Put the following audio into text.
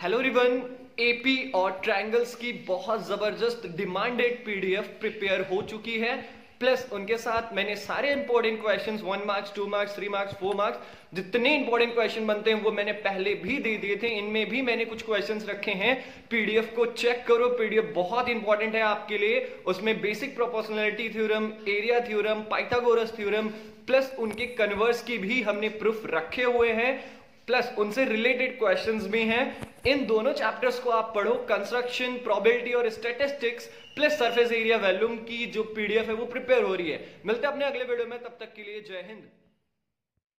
Hello रिवन AP और triangles की बहुत ज़बरदस्त डिमांडेड पीडीएफ प्रिपेयर हो चुकी है। प्लस उनके साथ मैंने सारे important questions one marks two marks three marks four marks जितने इंपॉर्टेंट क्वेश्चन बनते हैं वो मैंने पहले भी दे दिए थे। इनमें भी मैंने कुछ क्वेश्चंस रखे हैं। पीडीएफ को चेक करो पीडीएफ बहुत इंपॉर्टेंट है आपके लिए। उसमें basic proportionality theorem area theorem Pythagoras theorem plus उनके कन्वर्स की भी हमने प्रूफ रखे हुए हैं। प्लस उनसे रिलेटेड क्वेश्चंस भी हैं। इन दोनों चैप्टर्स को आप पढ़ो कंस्ट्रक्शन प्रोबेबिलिटी और statistics plus surface area volume की जो पीडीएफ है वो प्रिपेयर हो रही है। मिलते हैं अपने अगले वीडियो में, तब तक के लिए जय हिंद।